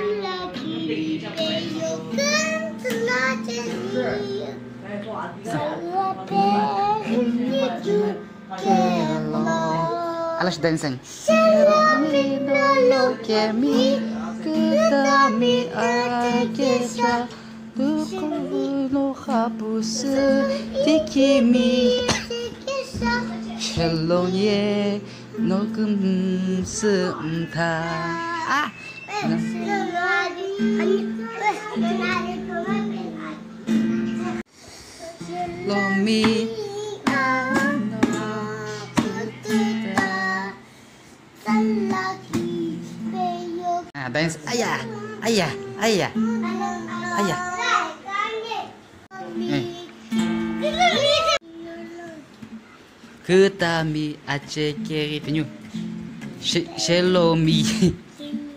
unlucky. You dancing. Ah! Lo mi Ah, dance. Ayah, ayah, ayah.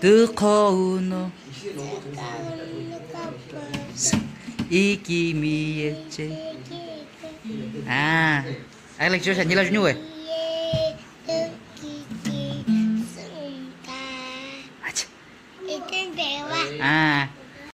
tukouno ikimiete ah aí lá que já nila junho é entendeu ah